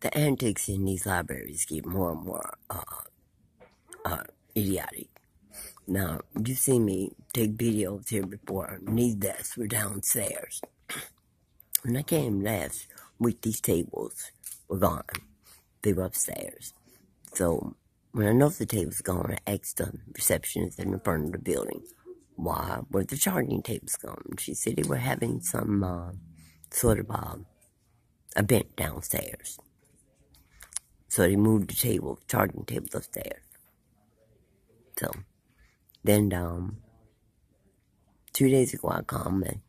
the antics in these libraries get more and more uh, uh, idiotic. Now, you've seen me take videos here before. These desks were downstairs. When I came last week, these tables were gone. They were upstairs. So, when I noticed the tables gone, I asked the receptionist in the front of the building, why were the charging tables gone? She said they were having some uh, sort of uh, event downstairs. So they moved the table, charging table upstairs. So then um two days ago I come and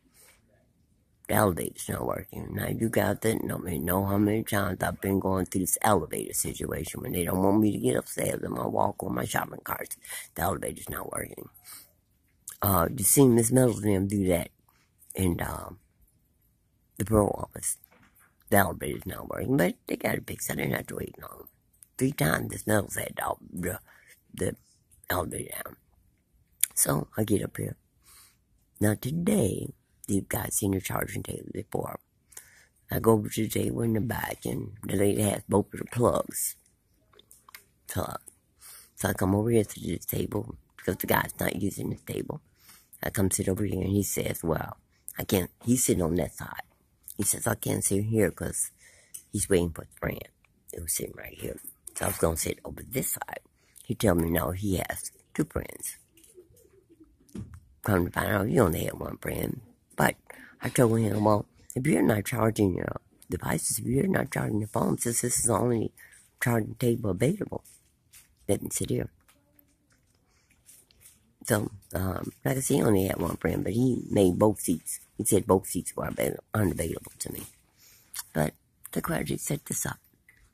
the elevator's not working. Now you guys didn't know me know how many times I've been going through this elevator situation when they don't want me to get upstairs and my walk or my shopping carts. The elevator's not working. Uh you seen Miss them do that in uh, the parole office the elevator's not working, but they got it fixed. I didn't have to wait long. Three times this metal said the, the elevator down. So I get up here. Now today, you guys seen the charging table before. I go over to the table in the back and the lady has both of the plugs. So, so I come over here to this table because the guy's not using this table. I come sit over here and he says, well, I can't, he's sitting on that side. He says, I can't sit here because he's waiting for his friend. It was sitting right here. So I was going to sit over this side. He told me, no, he has two friends. Come to find out, you only had one friend. But I told him, well, if you're not charging your devices, if you're not charging your phone, since this is the only charging table available, let me sit here. So, um, like I said, he only had one friend, but he made both seats. He said both seats were unavailable to me. But the clergy set this up.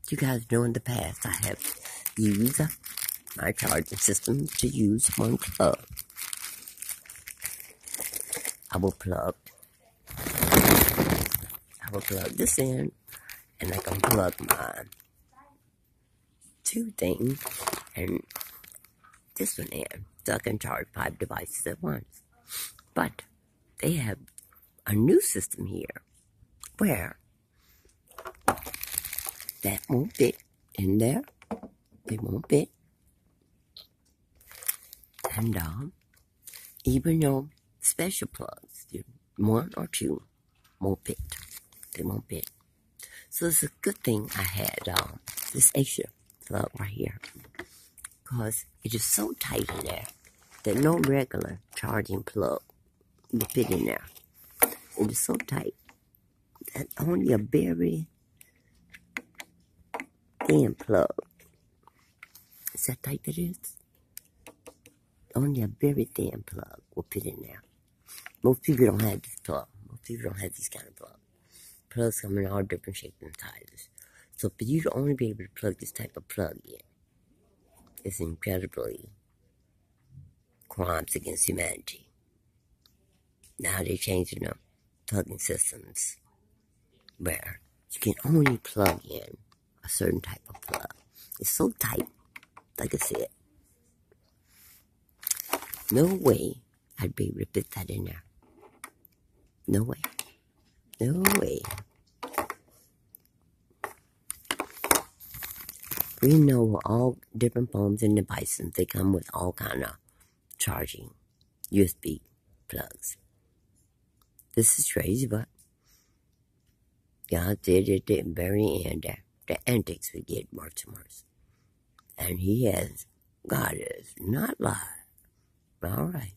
You guys know in the past I have used my charging system to use one plug. I will plug I will plug this in and I can plug my two things and this one in so I can charge five devices at once. But they have a new system here where that won't fit in there. It won't fit. And um, even though special plugs, one or two, won't fit. They won't fit. So it's a good thing I had um, this extra plug right here. Because it is so tight in there that no regular charging plug will fit in there. It is so tight that only a very thin plug. Is that tight that is? Only a very thin plug will fit in there. Most people don't have this plug. Most people don't have these kind of plugs. Plugs come in all different shapes and sizes. So for you to only be able to plug this type of plug in, it's incredibly crimes against humanity. Now they're changing them plugging systems where you can only plug in a certain type of plug. It's so tight, like I said. No way I'd be able to fit that in there. No way. No way. We know all different phones and devices, they come with all kind of charging USB plugs. This is crazy, but God did it the very end. The antics we get worse and worse. And he has, God is not lied. All right.